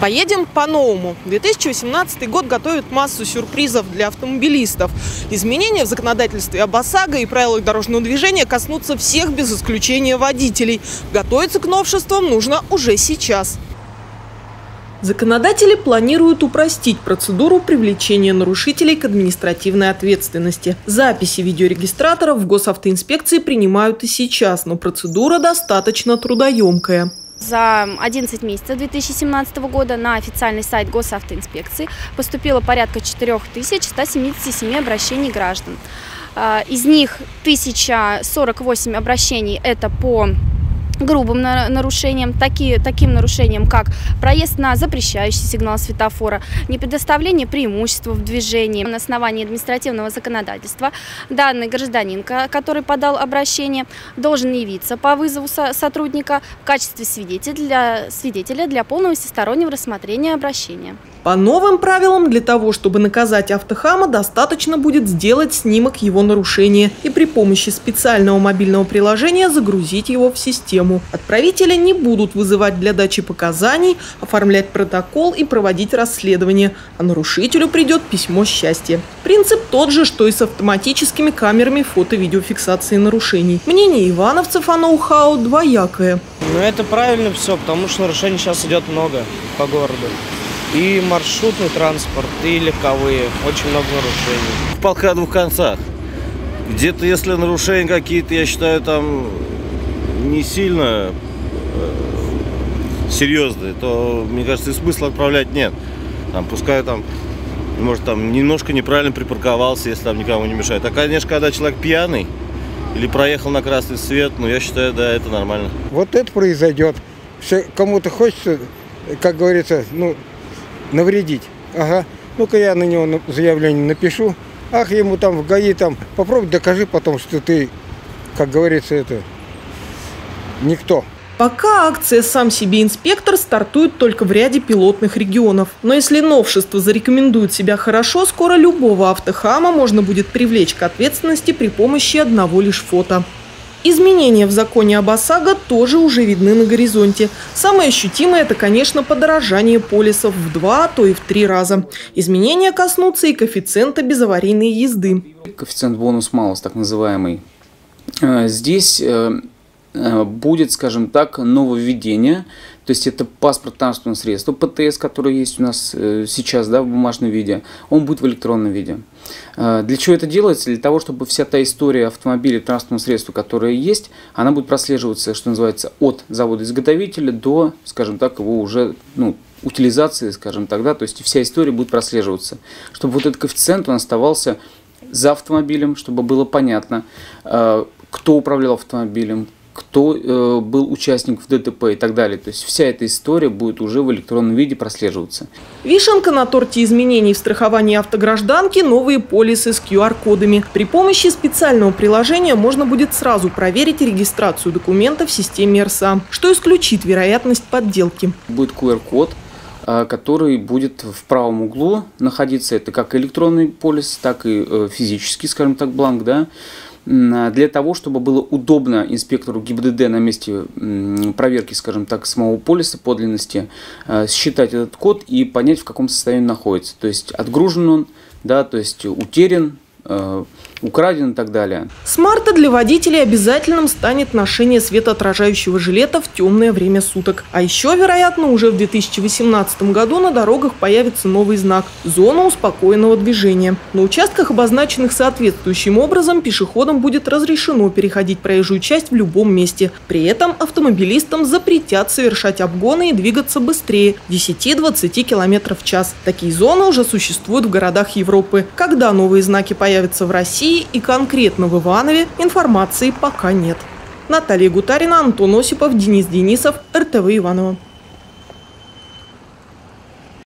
Поедем по-новому. 2018 год готовит массу сюрпризов для автомобилистов. Изменения в законодательстве об ОСАГО и правилах дорожного движения коснутся всех без исключения водителей. Готовиться к новшествам нужно уже сейчас. Законодатели планируют упростить процедуру привлечения нарушителей к административной ответственности. Записи видеорегистраторов в госавтоинспекции принимают и сейчас, но процедура достаточно трудоемкая. За 11 месяцев 2017 года на официальный сайт госавтоинспекции поступило порядка 4177 обращений граждан. А, из них 1048 обращений – это по грубым нарушениям, такие, таким нарушениям, как проезд на запрещающий сигнал светофора, непредоставление преимущества в движении. На основании административного законодательства данный гражданин, который подал обращение, должен явиться по вызову сотрудника в качестве свидетеля для, свидетеля для полного всестороннего рассмотрения обращения. По новым правилам, для того, чтобы наказать автохама, достаточно будет сделать снимок его нарушения и при помощи специального мобильного приложения загрузить его в систему. Отправителя не будут вызывать для дачи показаний, оформлять протокол и проводить расследование, а нарушителю придет письмо счастья. Принцип тот же, что и с автоматическими камерами фото-видеофиксации нарушений. Мнение ивановцев о ноу-хау двоякое. Ну это правильно все, потому что нарушений сейчас идет много по городу. И маршрутный транспорт, и легковые. Очень много нарушений. Полка двух концах. Где-то, если нарушения какие-то, я считаю, там не сильно э, серьезные, то, мне кажется, и смысла отправлять нет. Там, пускай там, может, там немножко неправильно припарковался, если там никому не мешает. А, конечно, когда человек пьяный или проехал на красный свет, ну, я считаю, да, это нормально. Вот это произойдет. Все, кому-то хочется, как говорится, ну, навредить. Ага. Ну-ка я на него заявление напишу. Ах, ему там в ГАИ там, попробуй докажи потом, что ты, как говорится, это, никто. Пока акция «Сам себе инспектор» стартует только в ряде пилотных регионов. Но если новшество зарекомендует себя хорошо, скоро любого автохама можно будет привлечь к ответственности при помощи одного лишь фото. Изменения в законе об ОСАГО тоже уже видны на горизонте. Самое ощутимое – это, конечно, подорожание полисов в два, а то и в три раза. Изменения коснутся и коэффициента безаварийной езды. Коэффициент бонус-малус, так называемый. Э, здесь э, будет, скажем так, нововведение – то есть это паспорт транспортного средства, ПТС, который есть у нас э, сейчас да, в бумажном виде, он будет в электронном виде. Э, для чего это делается? Для того, чтобы вся та история автомобиля, транспортного средства, которая есть, она будет прослеживаться, что называется, от завода-изготовителя до, скажем так, его уже ну, утилизации, скажем так, да, то есть вся история будет прослеживаться. Чтобы вот этот коэффициент он оставался за автомобилем, чтобы было понятно, э, кто управлял автомобилем, кто э, был участник в ДТП и так далее. То есть вся эта история будет уже в электронном виде прослеживаться. Вишенка на торте изменений в страховании автогражданки – новые полисы с QR-кодами. При помощи специального приложения можно будет сразу проверить регистрацию документа в системе РСА, что исключит вероятность подделки. Будет QR-код, э, который будет в правом углу находиться. Это как электронный полис, так и э, физический, скажем так, бланк, да, для того, чтобы было удобно инспектору ГИБДД на месте проверки, скажем так, самого полиса подлинности, а, считать этот код и понять, в каком состоянии находится. То есть отгружен он, да, то есть утерян, Э, украден и так далее. С марта для водителей обязательным станет ношение светоотражающего жилета в темное время суток. А еще, вероятно, уже в 2018 году на дорогах появится новый знак – зона успокоенного движения. На участках, обозначенных соответствующим образом, пешеходам будет разрешено переходить проезжую часть в любом месте. При этом автомобилистам запретят совершать обгоны и двигаться быстрее – 10-20 км в час. Такие зоны уже существуют в городах Европы. Когда новые знаки появятся, в России и конкретно в Иванове, информации пока нет. Наталья Гутарина, Антон Осипов, Денис Денисов, РТВ Иваново.